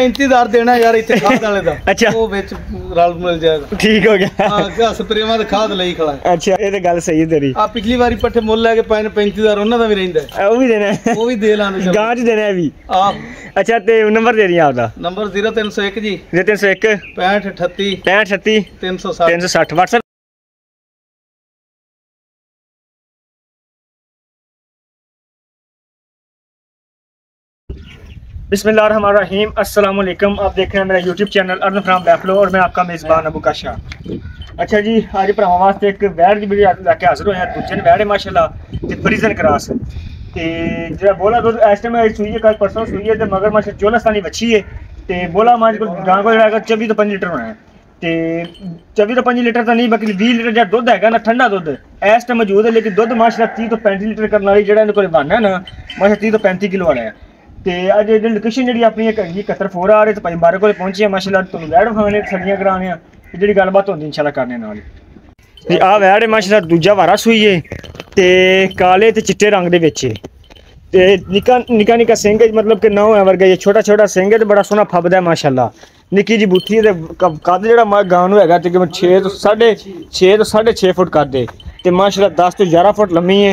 35000 ਦੇਣਾ ਯਾਰ ਇੱਥੇ ਖਾਦ ਵਾਲੇ ਦਾ। ਅੱਛਾ। ਉਹ ਵਿੱਚ ਰਲ ਮਿਲ ਜਾਏਗਾ ਠੀਕ ਹੋ ਗਿਆ। ਹਾਂ ਸਪਰੇਵਾਂ ਤੇ ਖਾਦ ਲਈ ਖੜਾ ਅੱਛਾ ਇਹ ਤੇ ਗੱਲ ਸਹੀ ਹੈ ਤੇਰੀ। ਆ ਪਿਛਲੀ ਵਾਰੀ ਪੱਠੇ ਮੁੱਲ ਲੈ ਕੇ ਪਾਏ ਨੇ 35000 ਉਹਨਾਂ ਦਾ ਵੀ ਰਹਿੰਦਾ ਉਹ ਵੀ ਦੇਣਾ। ਉਹ ਵੀ ਦੇ ਲਾਂਗੇ ਚਲੋ। ਗਾਂ ਚ ਦੇਣਾ ਵੀ। ਆ ਅੱਛਾ ਤੇ ਨੰਬਰ ਦੇ ਰਹੀ ਆਪਦਾ। ਨੰਬਰ 0301 ਜੀ। 0301 65 38 65 36 360 360 WhatsApp بسم اللہ الرحمن الرحیم۔ السلام علیکم۔ آپ دیکھ رہے ہیں میرا YouTube channel earn from buffalo اور میں آپ کا میزبان ابو کا شاہ۔ اچھا جی آج پر ہم واسطے ایک ویڑ دی ویڈیو لا کے حاضر ہوئے ہیں دوجن ویڑ ہے ماشاءاللہ تے فریزن کراس تے جڑا بولا تو اس ٹائم سوئی ہے، کل پرسوں سوئی ہے، تے مگر ماشاء چولستانی بچی ہے۔ تو بولا ماج جی کو گاں کو جڑا چوبی تو پنج لیٹر ہونا ہے۔ تو چوبی تو پنجی لیٹر تو نہیں، بلکہ بھی لیٹر جڑا دھد ہے گا نا، ٹھنڈا دھد اس ٹائم موجود ہے، لیکن دھد ماشاء اللہ تیس تو پینتی لیٹر کرنے والی جڑا ان کو بننا ہے نا ماشاء تیس تو پینتی کلو والا ہے۔ ਤੇ ਅੱਜ ਜਿਹੜੀ ਲੋਕੇਸ਼ਨ ਜਿਹੜੀ ਆਪਣੀ ਇੱਕ ਹੈਗੀ 71 ਆ ਰਹੇ ਤੇ ਭਾਈ ਬਾਰੇ ਕੋਲ ਪਹੁੰਚੇ ਆ, ਮਾਸ਼ਾਅੱਲਾ ਤੁਹਾਨੂੰ ਵੈੜ ਖਾਣੇ ਸੜੀਆਂ ਕਰਾਉਣੇ ਆ ਤੇ ਜਿਹੜੀ ਗੱਲਬਾਤ ਹੁੰਦੀ ਇਨਸ਼ਾਅੱਲਾ ਕਰਨੇ ਨਾਲ ਤੇ ਆ ਵੈੜ ਹੈ ਮਾਸ਼ਾਅੱਲਾ ਦੂਜਾ ਵਾਰਾ ਸੂਈ ਏ, ਤੇ ਕਾਲੇ ਤੇ ਚਿੱਟੇ ਰੰਗ ਦੇ ਵਿੱਚ ਏ। ਤੇ ਨਿੱਕਾ ਨਿੱਕਾ ਨਿੱਕਾ ਸਿੰਘ ਮਤਲਬ ਕਿ ਨੌ ਹੋਇਆ ਵਰਗਾ ਇਹ ਛੋਟਾ ਛੋਟਾ ਸਿੰਘ ਤੇ ਬੜਾ ਸੋਹਣਾ ਫੱਬਦਾ ਹੈ ਮਾਸ਼ਾਅੱਲਾ। ਨਿੱਕੀ ਜੀ ਬੁੱਥੀ ਹੈ ਤੇ ਕੱਦ ਜਿਹੜਾ ਮਾ, ਗਾਂ ਨੂੰ ਹੈਗਾ ਤਕਰੀਬਨ 6 ਤੋਂ 6.5 ਤੋਂ 6.5 ਫੁੱਟ ਕੱਦ ਹੈ ਤੇ ਮਾਸ਼ਾਅੱਲਾ 10 ਤੋਂ 11 ਫੁੱਟ ਲੰਮੀ ਏ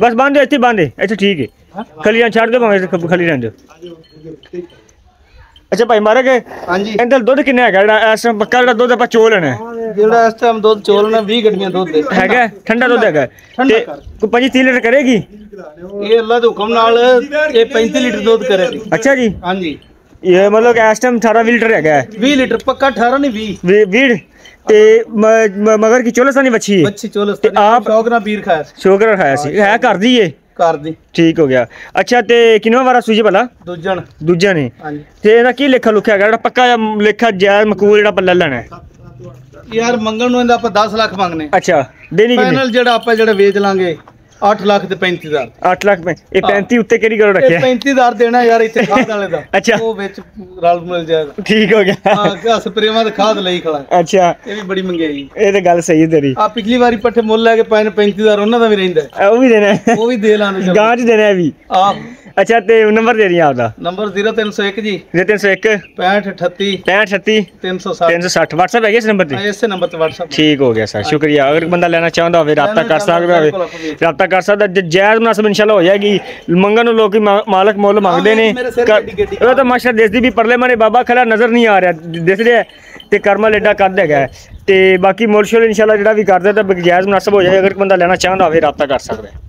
بس باندھے اتھے باندھے اچھا ٹھیک ہے۔ ہاں؟ کھلی جان چھاڑ دو بھائی کھلی رہن دو۔ اچھا بھائی مارے گئے ہاں جی۔ اندر دودھ کنے ہے؟ گڑا اس کل دا دودھ اپنا چول لینا ہے جڑا اس تے ہم دودھ چول لینا 20 گڈیاں دودھ ہے گا ٹھنڈا دودھ ہے گا تے کوئی 5 3 لیٹر کرے گی؟ یہ اللہ دے حکم نال اے 35 لیٹر دودھ کرے۔ گی اچھا جی۔ ہاں جی۔ یہ مطلب کہ اس ٹائم 18 لیٹر ہے گا 20 لیٹر پکا 18 نہیں 20 20 ਤੇ ਮਗਰ ਕੀ ਚੋਲਸਾਨੀ ਵੱਛੀ ਹੈ ਬੱਚੀ ਚੋਲਸ ਤੇ ਆਪ- ਸ਼ੌਕ ਨਾਲ ਵੀਰ ਖਾਇਆ ਸੀ। ਸ਼ੋਕਰ ਰਖਾਇਆ ਸੀ। ਹੈ ਕਰਦੀ ਏ? ਘਰ ਦੀ। ਠੀਕ ਹੋ ਗਿਆ। ਅੱਛਾ ਤੇ ਕਿੰਨਵਾ ਵਾਰਾ ਸੂਜੀ ਭਲਾ? ਦੂਜਣ। ਦੂਜਾ ਨੇ। ਹਾਂਜੀ। ਤੇ ਇਹਦਾ ਕੀ ਲੇਖਾ ਲੁਖਿਆ ਹੈਗਾ ਜਿਹੜਾ ਪੱਕਾ ਲੇਖਾ ਜਾਇਜ਼ ਮਕੂਲ ਜਿਹੜਾ ਪੱਲਾ ਲੈਣਾ ਹੈ? ਯਾਰ ਮੰਗਣ ਨੂੰ ਇਹਦਾ ਆਪਾਂ 10 ਲੱਖ ਮੰਗਨੇ। ਅੱਛਾ ਦੇਣੀ ਕਿੰਨੀ? ਫਾਈਨਲ ਜਿਹੜਾ ਆਪਾਂ ਜਿਹੜਾ ਵੇਚ ਲਾਂਗੇ। 8 ਲੱਖ ਤੇ 35000 8 ਲੱਖ ਪੈ ਇਹ ਹਾਂ। 35 ਉੱਤੇ ਕਿਹੜੀ ਗੱਲ ਰੱਖਿਆ 35000 ਦੇਣਾ ਯਾਰ ਇੱਥੇ ਖਾਦ ਵਾਲੇ ਦਾ। ਅੱਛਾ। ਉਹ ਵਿੱਚ ਰਲ ਮਿਲ ਜਾਏਗਾ ਠੀਕ ਹੋ ਗਿਆ। ਹਾਂ ਸਪਰੇਵਾਂ ਤੇ ਖਾਦ ਲਈ ਖੜਾ ਅੱਛਾ। ਇਹ ਵੀ ਬੜੀ ਮੰਗਾਈ ਇਹ ਤੇ ਗੱਲ ਸਹੀ ਹੈ ਤੇਰੀ। ਆ ਪਿਛਲੀ ਵਾਰੀ ਪੱਠੇ ਮੁੱਲ ਲੈ ਕੇ ਪਾਏ ਨੇ 35000 ਉਹਨਾਂ ਦਾ ਵੀ ਰਹਿੰਦਾ ਉਹ ਵੀ ਦੇਣਾ। ਉਹ ਵੀ ਦੇ ਲਾਂਗੇ ਗਾਂ ਚ ਦੇਣਾ ਵੀ। ਆ ਅੱਛਾ ਤੇ ਨੰਬਰ ਦੇ ਰਹੀ ਆਪਦਾ? ਨੰਬਰ 0301 ਜੀ। 0301 65 38 65 36 360 360 WhatsApp ਹੈਗੇ ਇਸ ਨੰਬਰ ਤੇ? ਹਾਂ, ਇਸੇ ਨੰਬਰ ਤੇ WhatsApp ਠੀਕ ਹੋ ਗਿਆ ਸਰ ਸ਼ੁਕਰੀਆ। ਅਗਰ ਬੰਦਾ ਲੈਣਾ ਚਾਹੁੰਦਾ ਹੋਵੇ ਰਾਬਤਾ ਕਰ ਸਕਦਾ ਹੋਵੇ। ਰਾਬਤਾ ਕਰ ਸਕਦਾ ਜੇ ਜਾਇਜ਼ ਮੁਨਾਸਬ ਇਨਸ਼ਾਅੱਲਾ ਹੋ ਜਾਏਗੀ। ਮੰਗਣ ਨੂੰ ਲੋਕੀ ਮਾਲਕ ਮੁੱਲ ਮੰਗਦੇ ਨੇ। ਮੇਰੇ ਉਹ ਤਾਂ ਮਾਸ਼ਾ ਦੇਸਦੀ ਵੀ ਪਰਲੇ ਮਨੇ ਬਾਬਾ ਖੜਾ ਨਜ਼ਰ ਨਹੀਂ ਆ ਰਿਹਾ। ਦਿਸ ਰਿਹਾ ਤੇ ਕਰਮਲ ਐਡਾ ਕੱਦ ਹੈਗਾ ਹੈ। ਤੇ ਬਾਕੀ ਮੁੱਲ ਸ਼ੁਲ ਇਨਸ਼ਾਅੱਲਾ ਜਿਹੜਾ ਵੀ ਕਰਦੇ ਤਾਂ ਜਾਇਜ਼ ਮੁਨਾਸਬ ਹੋ ਜਾਏ। ਅਗਰ ਬੰਦਾ ਲੈਣਾ ਚਾਹੁੰਦਾ ਹੋਵੇ ਰਾਬਤਾ ਕਰ ਸਕਦਾ ਹੈ।